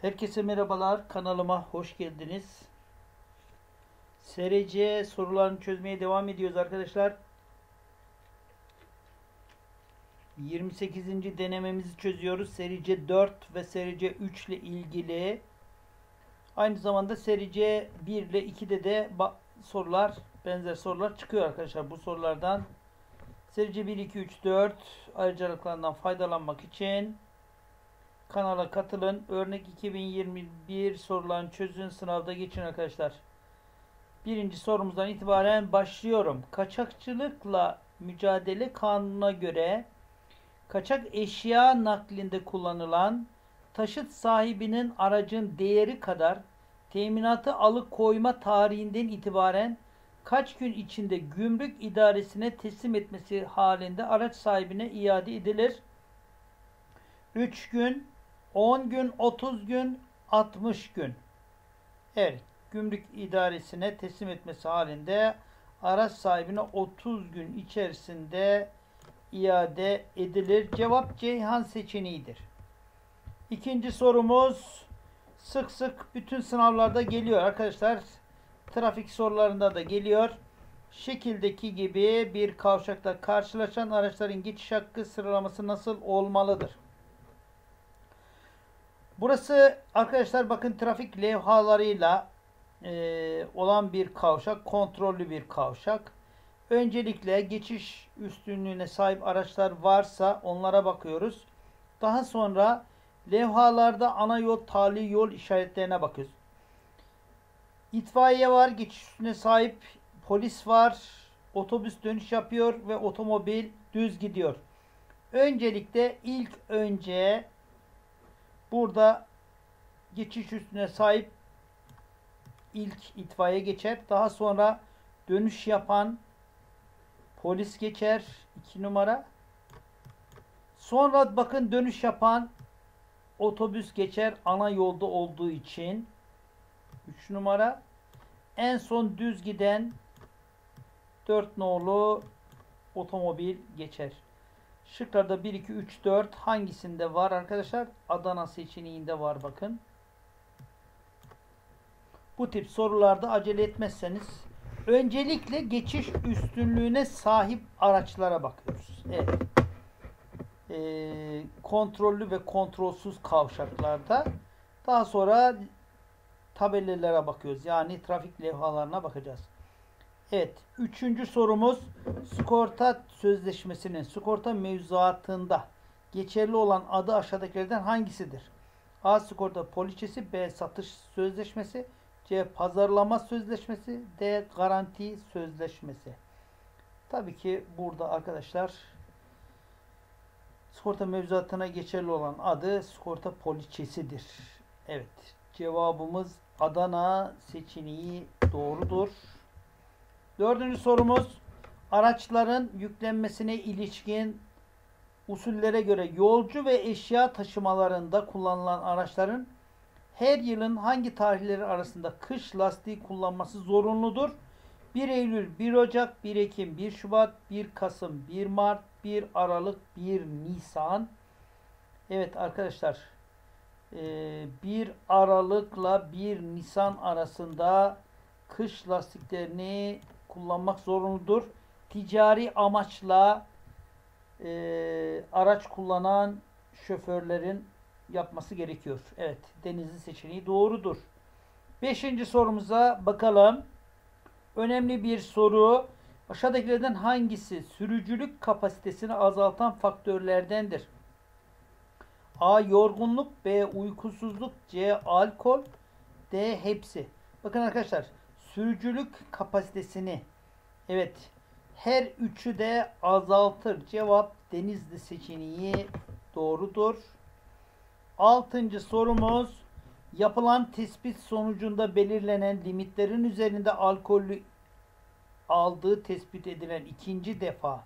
Herkese merhabalar. Kanalıma hoş geldiniz. SRC sorularını çözmeye devam ediyoruz arkadaşlar. 28. denememizi çözüyoruz. SRC 4 ve SRC 3 ile ilgili. Aynı zamanda SRC 1 ile 2'de de sorular, benzer sorular çıkıyor arkadaşlar. Bu sorulardan SRC 1, 2, 3, 4 ayrıcalıklarından faydalanmak için kanala katılın. Örnek 2021 sorularını çözün. Sınavda geçin arkadaşlar. Birinci sorumuzdan itibaren başlıyorum. Kaçakçılıkla mücadele kanununa göre kaçak eşya naklinde kullanılan taşıt sahibinin aracın değeri kadar teminatı alıkoyma tarihinden itibaren kaç gün içinde gümrük idaresine teslim etmesi halinde araç sahibine iade edilir? 3 gün, 10 gün, 30 gün, 60 gün. Evet, gümrük idaresine teslim etmesi halinde araç sahibine 30 gün içerisinde iade edilir. Cevap Ceyhan seçeneğidir. İkinci sorumuz sık sık bütün sınavlarda geliyor arkadaşlar. Trafik sorularında da geliyor. Şekildeki gibi bir kavşakta karşılaşan araçların geçiş hakkı sıralaması nasıl olmalıdır? Burası arkadaşlar bakın trafik levhalarıyla e, olan bir kavşak, kontrollü bir kavşak. Öncelikle geçiş üstünlüğüne sahip araçlar varsa onlara bakıyoruz. Daha sonra levhalarda ana yol, tali yol işaretlerine bakıyoruz. İtfaiye var, geçiş üstüne sahip polis var, otobüs dönüş yapıyor ve otomobil düz gidiyor. Öncelikle ilk önce burada geçiş üstüne sahip ilk itfaiye geçer. Daha sonra dönüş yapan polis geçer. 2 numara. Sonra bakın dönüş yapan otobüs geçer ana yolda olduğu için. 3 numara. En son düz giden 4 nolu otomobil geçer. Şıklarda 1, 2, 3, 4 hangisinde var arkadaşlar? Adana seçeneğinde var bakın. Bu tip sorularda acele etmezseniz öncelikle geçiş üstünlüğüne sahip araçlara bakıyoruz. Evet. Ee, kontrollü ve kontrolsüz kavşaklarda daha sonra tabelelere bakıyoruz. Yani trafik levhalarına bakacağız. Evet. Üçüncü sorumuz skorta sözleşmesinin skorta mevzuatında geçerli olan adı aşağıdakilerden hangisidir? A. Skorta poliçesi B. Satış sözleşmesi C. Pazarlama sözleşmesi D. Garanti sözleşmesi Tabii ki burada arkadaşlar skorta mevzuatına geçerli olan adı skorta poliçesidir. Evet. Cevabımız Adana seçeneği doğrudur. Dördüncü sorumuz araçların yüklenmesine ilişkin usullere göre yolcu ve eşya taşımalarında kullanılan araçların her yılın hangi tarihleri arasında kış lastiği kullanması zorunludur? 1 Eylül, 1 Ocak, 1 Ekim, 1 Şubat, 1 Kasım, 1 Mart, 1 Aralık, 1 Nisan. Evet arkadaşlar 1 Aralık'la 1 Nisan arasında kış lastiklerini kullanmak zorunludur. Ticari amaçla e, araç kullanan şoförlerin yapması gerekiyor. Evet, denizli seçeneği doğrudur. Beşinci sorumuza bakalım. Önemli bir soru. Aşağıdakilerden hangisi sürücülük kapasitesini azaltan faktörlerdendir? A. Yorgunluk B. Uykusuzluk C. Alkol D. Hepsi. Bakın arkadaşlar sürücülük kapasitesini evet her üçü de azaltır. Cevap Denizli seçeneği doğrudur. Altıncı sorumuz yapılan tespit sonucunda belirlenen limitlerin üzerinde alkollü aldığı tespit edilen ikinci defa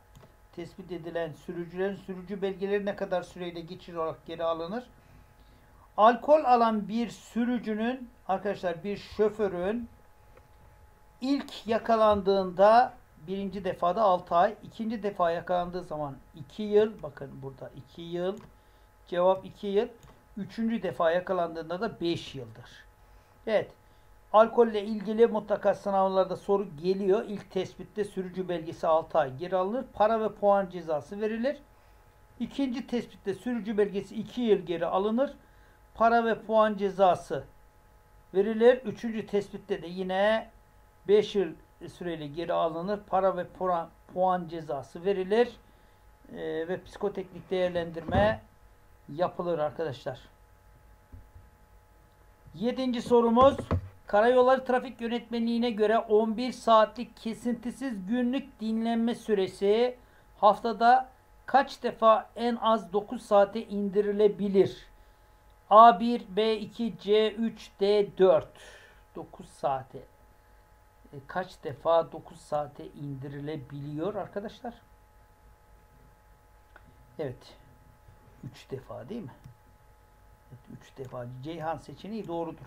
tespit edilen sürücülerin sürücü belgeleri ne kadar süreyle geçici olarak geri alınır? Alkol alan bir sürücünün arkadaşlar bir şoförün ilk yakalandığında birinci defada 6 ay, ikinci defa yakalandığı zaman 2 yıl, bakın burada 2 yıl, cevap 2 yıl. Üçüncü defa yakalandığında da 5 yıldır. Evet. Alkolle ilgili mutlaka sınavlarda soru geliyor. İlk tespitte sürücü belgesi 6 ay geri alınır. Para ve puan cezası verilir. İkinci tespitte sürücü belgesi 2 yıl geri alınır. Para ve puan cezası verilir. Üçüncü tespitte de yine 5 yıl süreli geri alınır. Para ve puan, puan cezası verilir. Ee, ve psikoteknik değerlendirme yapılır arkadaşlar. Yedinci sorumuz. Karayolları Trafik Yönetmeliğine göre 11 saatlik kesintisiz günlük dinlenme süresi haftada kaç defa en az 9 saate indirilebilir? A1, B2, C3, D4 9 saate. E, kaç defa 9 saate indirilebiliyor arkadaşlar? Evet. 3 defa değil mi? Evet, 3 defa. Ceyhan seçeneği doğrudur.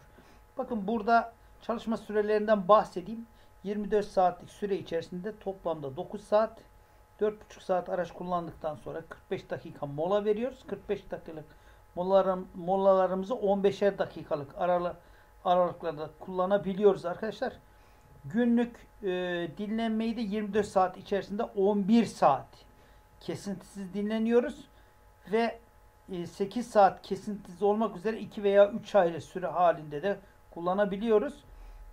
Bakın burada çalışma sürelerinden bahsedeyim. 24 saatlik süre içerisinde toplamda 9 saat 4,5 saat araç kullandıktan sonra 45 dakika mola veriyoruz. 45 dakikalık molalarım, molalarımızı 15'er dakikalık aralı, aralıklarda kullanabiliyoruz arkadaşlar. Günlük e, dinlenmeyi de 24 saat içerisinde 11 saat kesintisiz dinleniyoruz ve 8 e, saat kesintisiz olmak üzere 2 veya 3 ayrı süre halinde de kullanabiliyoruz.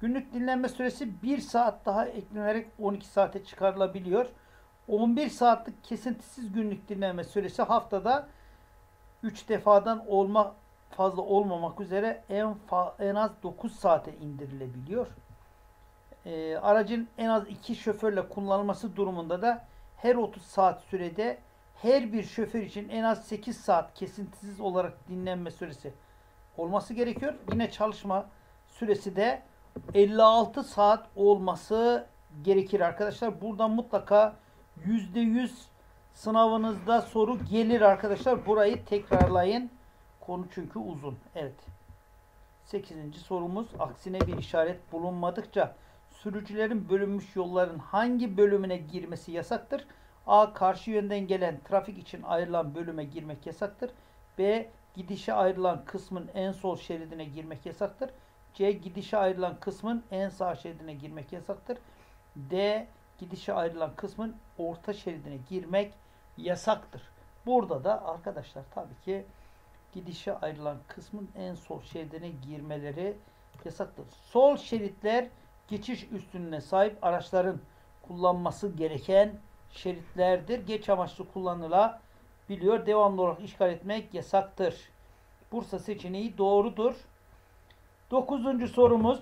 Günlük dinlenme süresi 1 saat daha eklenerek 12 saate çıkarılabiliyor. 11 saatlik kesintisiz günlük dinlenme süresi haftada 3 defadan olma fazla olmamak üzere en, en az 9 saate indirilebiliyor. E, aracın en az 2 şoförle kullanılması durumunda da her 30 saat sürede her bir şoför için en az 8 saat kesintisiz olarak dinlenme süresi olması gerekiyor. Yine çalışma süresi de 56 saat olması gerekir arkadaşlar. Buradan mutlaka %100 sınavınızda soru gelir arkadaşlar. Burayı tekrarlayın. Konu çünkü uzun. Evet. 8. sorumuz aksine bir işaret bulunmadıkça sürücülerin bölünmüş yolların hangi bölümüne girmesi yasaktır? A. Karşı yönden gelen trafik için ayrılan bölüme girmek yasaktır. B. Gidişe ayrılan kısmın en sol şeridine girmek yasaktır. C. Gidişe ayrılan kısmın en sağ şeridine girmek yasaktır. D. Gidişe ayrılan kısmın orta şeridine girmek yasaktır. Burada da arkadaşlar tabii ki gidişe ayrılan kısmın en sol şeridine girmeleri yasaktır. Sol şeritler geçiş üstünlüğüne sahip araçların kullanması gereken şeritlerdir. Geç amaçlı kullanılabiliyor. Devamlı olarak işgal etmek yasaktır. Bursa seçeneği doğrudur. Dokuzuncu sorumuz.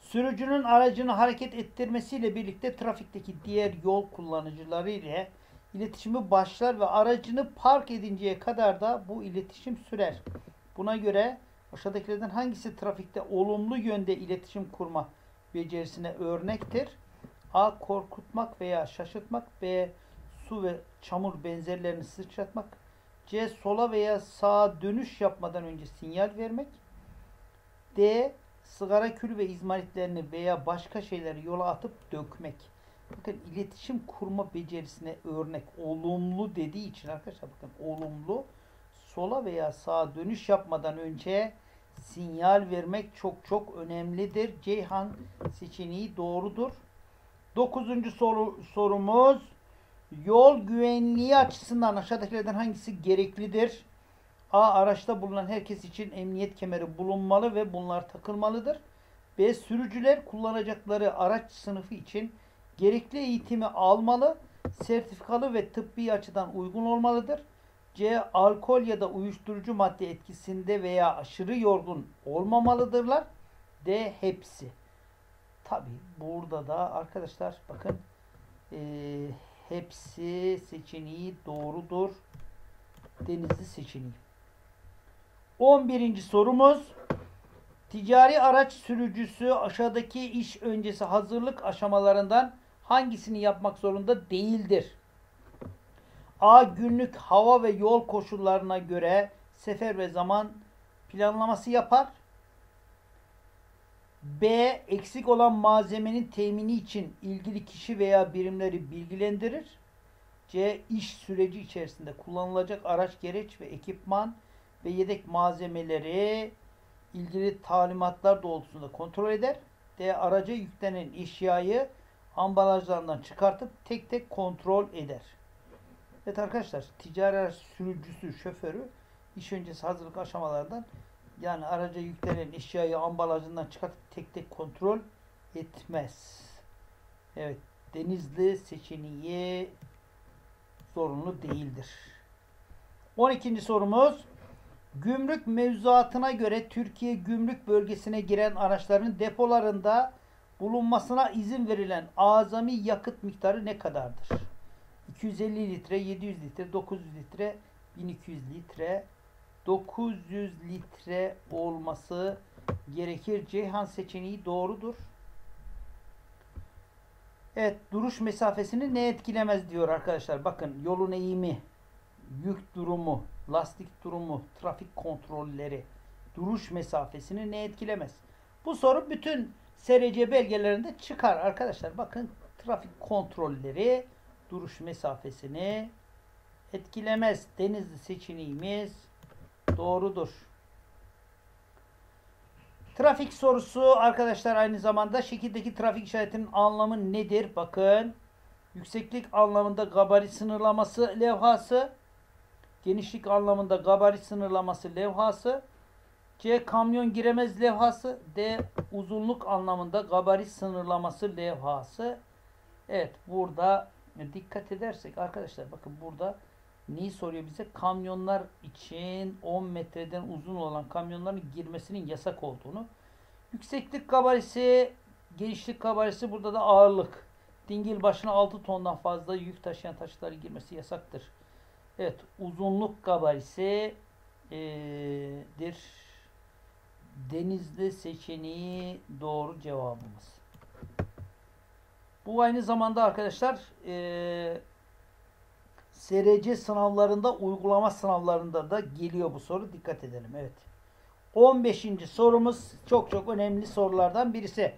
Sürücünün aracını hareket ettirmesiyle birlikte trafikteki diğer yol kullanıcıları ile iletişimi başlar ve aracını park edinceye kadar da bu iletişim sürer. Buna göre aşağıdakilerden hangisi trafikte olumlu yönde iletişim kurma becerisine örnektir? A. Korkutmak veya şaşırtmak. B. Su ve çamur benzerlerini sıçratmak. C. Sola veya sağa dönüş yapmadan önce sinyal vermek. D. Sigara külü ve izmaritlerini veya başka şeyleri yola atıp dökmek. Bakın iletişim kurma becerisine örnek olumlu dediği için arkadaşlar bakın olumlu sola veya sağa dönüş yapmadan önce sinyal vermek çok çok önemlidir. Ceyhan seçeneği doğrudur. Dokuzuncu soru, sorumuz yol güvenliği açısından aşağıdakilerden hangisi gereklidir? A. Araçta bulunan herkes için emniyet kemeri bulunmalı ve bunlar takılmalıdır. B. Sürücüler kullanacakları araç sınıfı için gerekli eğitimi almalı, sertifikalı ve tıbbi açıdan uygun olmalıdır. C. Alkol ya da uyuşturucu madde etkisinde veya aşırı yorgun olmamalıdırlar. D. Hepsi. Tabi burada da arkadaşlar bakın e, hepsi seçeneği doğrudur. Denizli seçeneği. 11. sorumuz ticari araç sürücüsü aşağıdaki iş öncesi hazırlık aşamalarından hangisini yapmak zorunda değildir? A. Günlük hava ve yol koşullarına göre sefer ve zaman planlaması yapar. B. Eksik olan malzemenin temini için ilgili kişi veya birimleri bilgilendirir. C. İş süreci içerisinde kullanılacak araç, gereç ve ekipman ve yedek malzemeleri ilgili talimatlar doğrultusunda kontrol eder. D. Araca yüklenen eşyayı ambalajlarından çıkartıp tek tek kontrol eder. Evet arkadaşlar ticari araç sürücüsü, şoförü iş öncesi hazırlık aşamalarından yani araca yüklenen eşyayı ambalajından çıkartıp tek tek kontrol etmez. Evet Denizli seçeneği zorunlu değildir. 12. sorumuz Gümrük mevzuatına göre Türkiye gümrük bölgesine giren araçların depolarında bulunmasına izin verilen azami yakıt miktarı ne kadardır? 250 litre, 700 litre, 900 litre, 1200 litre, 900 litre olması gerekir. Ceyhan seçeneği doğrudur. Evet, duruş mesafesini ne etkilemez diyor arkadaşlar. Bakın yolun eğimi, yük durumu, lastik durumu, trafik kontrolleri, duruş mesafesini ne etkilemez? Bu soru bütün SRC belgelerinde çıkar arkadaşlar. Bakın trafik kontrolleri duruş mesafesini etkilemez. Denizli seçeneğimiz doğrudur. Trafik sorusu arkadaşlar aynı zamanda şekildeki trafik işaretinin anlamı nedir? Bakın yükseklik anlamında gabarit sınırlaması levhası, genişlik anlamında gabarit sınırlaması levhası, C. Kamyon giremez levhası. D. Uzunluk anlamında gabarit sınırlaması levhası. Evet burada dikkat edersek arkadaşlar bakın burada neyi soruyor bize? Kamyonlar için 10 metreden uzun olan kamyonların girmesinin yasak olduğunu. Yükseklik gabarisi, genişlik gabarisi burada da ağırlık. Dingil başına 6 tondan fazla yük taşıyan taşıtların girmesi yasaktır. Evet uzunluk gabarisi ee, Denizli seçeneği doğru cevabımız. Bu aynı zamanda arkadaşlar e, SRC sınavlarında, uygulama sınavlarında da geliyor bu soru. Dikkat edelim. Evet. 15. sorumuz çok çok önemli sorulardan birisi.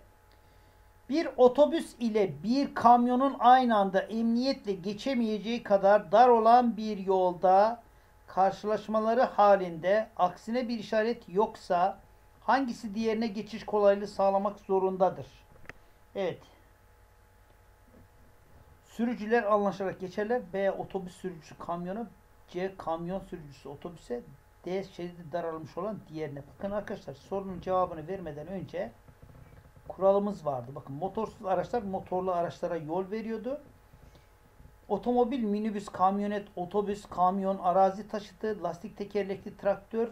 Bir otobüs ile bir kamyonun aynı anda emniyetle geçemeyeceği kadar dar olan bir yolda karşılaşmaları halinde aksine bir işaret yoksa hangisi diğerine geçiş kolaylığı sağlamak zorundadır? Evet. Sürücüler anlaşarak geçerler. B. Otobüs sürücüsü kamyonu. C. Kamyon sürücüsü otobüse. D. Şeridi daralmış olan diğerine. Bakın arkadaşlar sorunun cevabını vermeden önce kuralımız vardı. Bakın motorsuz araçlar motorlu araçlara yol veriyordu. Otomobil, minibüs, kamyonet, otobüs, kamyon, arazi taşıtı, lastik tekerlekli traktör,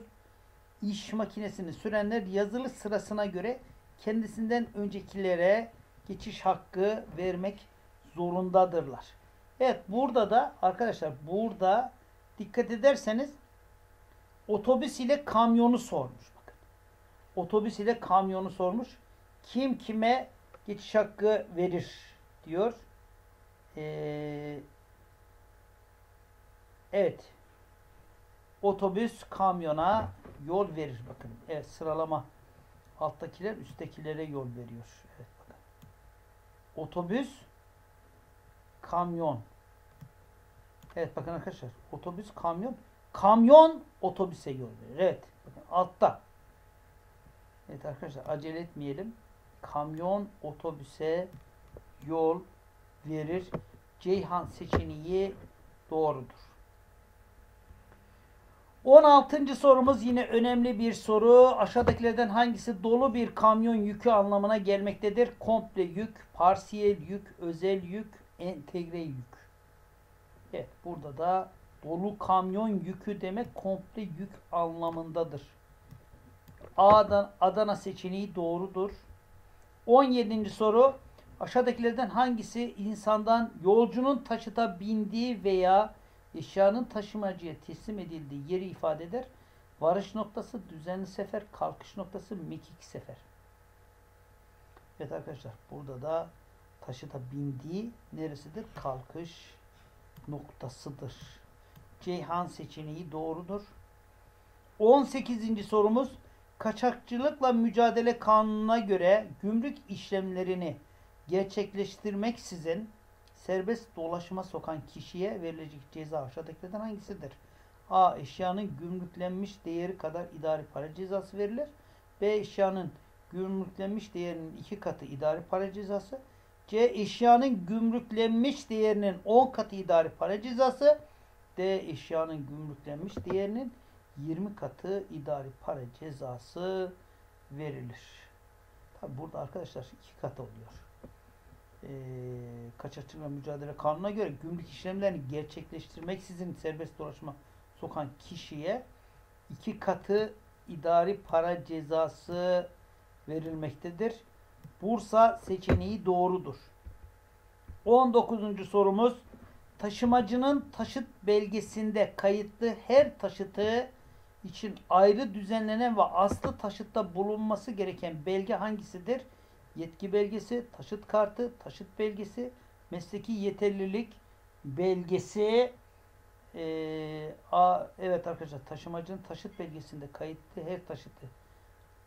iş makinesini sürenler yazılı sırasına göre kendisinden öncekilere geçiş hakkı vermek zorundadırlar. Evet burada da arkadaşlar burada dikkat ederseniz otobüs ile kamyonu sormuş. Bakın. Otobüs ile kamyonu sormuş. Kim kime geçiş hakkı verir diyor. Ee, evet. Otobüs kamyona yol verir. Bakın. Evet sıralama alttakiler üsttekilere yol veriyor. Evet bakın. Otobüs kamyon. Evet bakın arkadaşlar. Otobüs, kamyon. Kamyon otobüse yol. Evet. Bakın altta. Evet arkadaşlar acele etmeyelim. Kamyon otobüse yol verir. Ceyhan seçeneği doğrudur. 16. sorumuz yine önemli bir soru. Aşağıdakilerden hangisi dolu bir kamyon yükü anlamına gelmektedir? Komple yük, parsiyel yük, özel yük, entegre yük. Evet burada da dolu kamyon yükü demek komple yük anlamındadır. A'dan Adana seçeneği doğrudur. 17. soru aşağıdakilerden hangisi insandan yolcunun taşıta bindiği veya eşyanın taşımacıya teslim edildiği yeri ifade eder? Varış noktası düzenli sefer, kalkış noktası mekik sefer. Evet arkadaşlar burada da taşıta bindiği neresidir? Kalkış noktasıdır. Ceyhan seçeneği doğrudur. 18. sorumuz kaçakçılıkla mücadele kanununa göre gümrük işlemlerini gerçekleştirmeksizin serbest dolaşıma sokan kişiye verilecek ceza aşağıdakilerden hangisidir? A. Eşyanın gümrüklenmiş değeri kadar idari para cezası verilir. B. Eşyanın gümrüklenmiş değerinin iki katı idari para cezası. C. Eşyanın gümrüklenmiş değerinin 10 katı idari para cezası. D. Eşyanın gümrüklenmiş değerinin 20 katı idari para cezası verilir. Tabi burada arkadaşlar iki katı oluyor. Ee, kaçakçılıkla mücadele kanuna göre gümrük işlemlerini gerçekleştirmeksizin serbest dolaşma sokan kişiye iki katı idari para cezası verilmektedir. Bursa seçeneği doğrudur. 19. sorumuz taşımacının taşıt belgesinde kayıtlı her taşıtı için ayrı düzenlenen ve aslı taşıtta bulunması gereken belge hangisidir? Yetki belgesi, taşıt kartı, taşıt belgesi, mesleki yeterlilik belgesi. Ee, a, evet arkadaşlar taşımacının taşıt belgesinde kayıtlı her taşıtı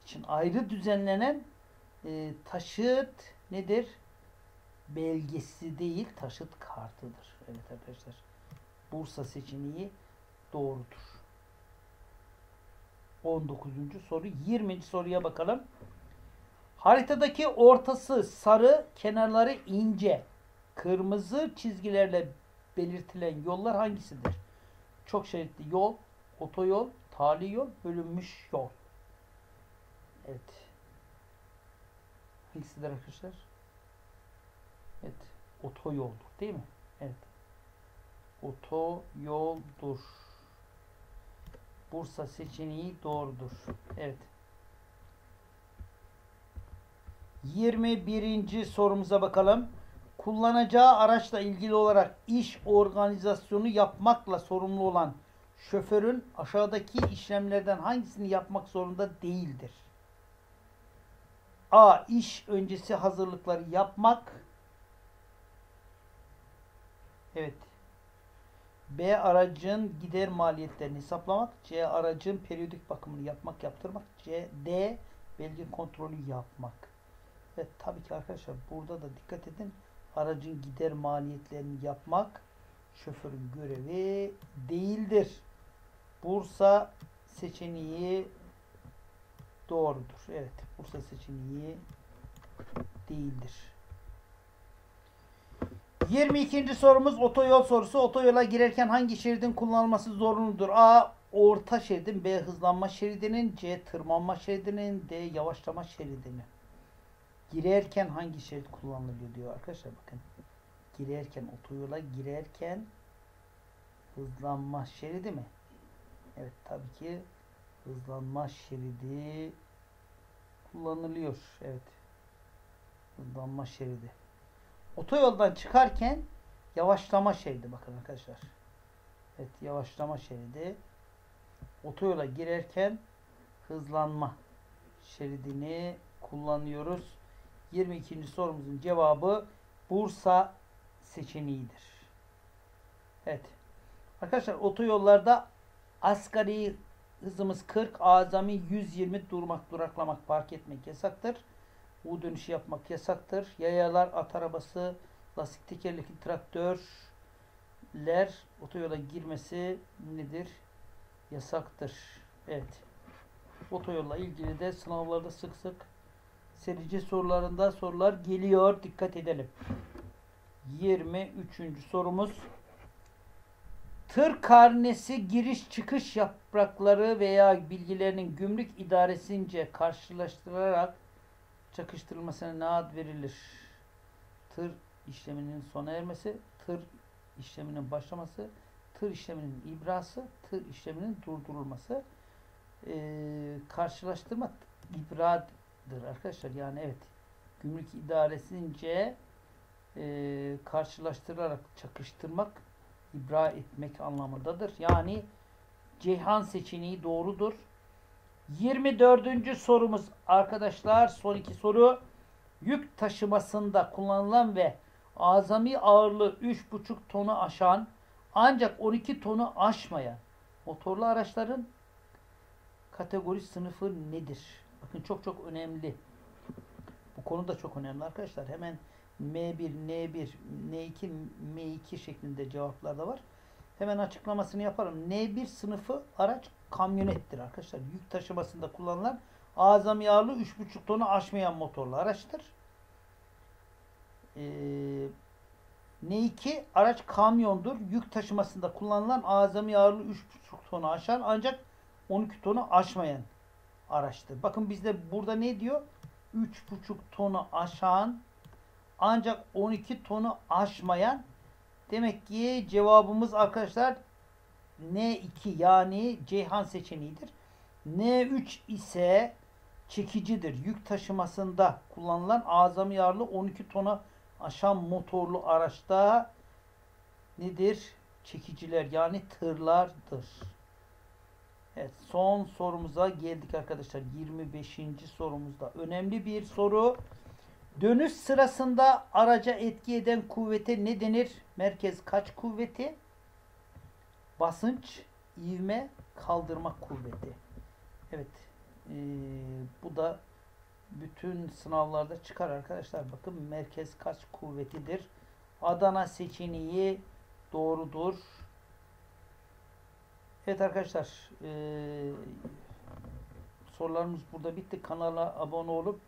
için ayrı düzenlenen e, taşıt nedir? Belgesi değil taşıt kartıdır. Evet arkadaşlar. Bursa seçeneği doğrudur. 19. soru. 20. soruya bakalım. Haritadaki ortası sarı, kenarları ince, kırmızı çizgilerle belirtilen yollar hangisidir? Çok şeritli yol, otoyol, tali yol, bölünmüş yol. Evet. Hangisidir arkadaşlar? Evet. Otoyoldur değil mi? Evet. Otoyoldur. Bursa seçeneği doğrudur. Evet. 21. sorumuza bakalım. Kullanacağı araçla ilgili olarak iş organizasyonu yapmakla sorumlu olan şoförün aşağıdaki işlemlerden hangisini yapmak zorunda değildir? A. İş öncesi hazırlıkları yapmak. Evet. B. Aracın gider maliyetlerini hesaplamak. C. Aracın periyodik bakımını yapmak, yaptırmak. C. D. Belge kontrolü yapmak. Evet tabii ki arkadaşlar burada da dikkat edin. Aracın gider maliyetlerini yapmak şoförün görevi değildir. Bursa seçeneği doğrudur. Evet Bursa seçeneği değildir. 22. sorumuz otoyol sorusu. Otoyola girerken hangi şeridin kullanılması zorunludur? A. Orta şeridin. B. Hızlanma şeridinin. C. Tırmanma şeridinin. D. Yavaşlama şeridinin. Girerken hangi şerit kullanılıyor diyor arkadaşlar bakın. Girerken otoyola girerken hızlanma şeridi mi? Evet tabii ki hızlanma şeridi kullanılıyor. Evet. Hızlanma şeridi. Otoyoldan çıkarken yavaşlama şeridi bakın arkadaşlar. Evet yavaşlama şeridi. Otoyola girerken hızlanma şeridini kullanıyoruz. 22. sorumuzun cevabı Bursa seçeneğidir. Evet. Arkadaşlar otoyollarda asgari hızımız 40, azami 120 durmak, duraklamak, park etmek yasaktır. U dönüşü yapmak yasaktır. Yayalar, at arabası, lastik tekerlekli traktörler otoyola girmesi nedir? Yasaktır. Evet. Otoyolla ilgili de sınavlarda sık sık serici sorularında sorular geliyor. Dikkat edelim. 23. sorumuz. Tır karnesi giriş çıkış yaprakları veya bilgilerinin gümrük idaresince karşılaştırılarak çakıştırılmasına ne ad verilir? Tır işleminin sona ermesi, tır işleminin başlaması, tır işleminin ibrası, tır işleminin durdurulması. Ee, karşılaştırma ibradır arkadaşlar. Yani evet gümrük idaresince e, karşılaştırarak çakıştırmak, ibra etmek anlamındadır. Yani Ceyhan seçeneği doğrudur. 24. sorumuz arkadaşlar son iki soru. Yük taşımasında kullanılan ve azami ağırlığı 3,5 tonu aşan ancak 12 tonu aşmayan motorlu araçların kategori sınıfı nedir? Bakın çok çok önemli. Bu konu da çok önemli arkadaşlar. Hemen M1, N1, N2, M2 şeklinde cevaplar da var. Hemen açıklamasını yapalım. N1 sınıfı araç kamyonettir arkadaşlar. Yük taşımasında kullanılan azami yağlı 3,5 tonu aşmayan motorlu araçtır. Ee, N2 araç kamyondur. Yük taşımasında kullanılan azami ağırlığı 3,5 tonu aşan ancak 12 tonu aşmayan araçtır. Bakın bizde burada ne diyor? 3,5 tonu aşan ancak 12 tonu aşmayan demek ki cevabımız arkadaşlar N2 yani Ceyhan seçeneğidir. N3 ise çekicidir. Yük taşımasında kullanılan azami yağlı 12 tona aşan motorlu araçta nedir? Çekiciler yani tırlardır. Evet son sorumuza geldik arkadaşlar. 25. sorumuzda. Önemli bir soru. Dönüş sırasında araca etki eden kuvvete ne denir? Merkez kaç kuvveti? Basınç, ivme, kaldırma kuvveti. Evet. Ee, bu da bütün sınavlarda çıkar arkadaşlar. Bakın merkez kaç kuvvetidir? Adana seçeneği doğrudur. Evet arkadaşlar ee, sorularımız burada bitti. Kanala abone olup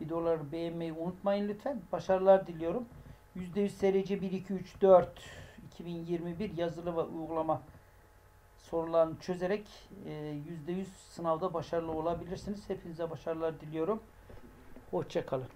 videoları beğenmeyi unutmayın lütfen. Başarılar diliyorum. %100 SRC 1, 2, 3, 4 2021 yazılı ve uygulama sorularını çözerek %100 sınavda başarılı olabilirsiniz. Hepinize başarılar diliyorum. Hoşçakalın.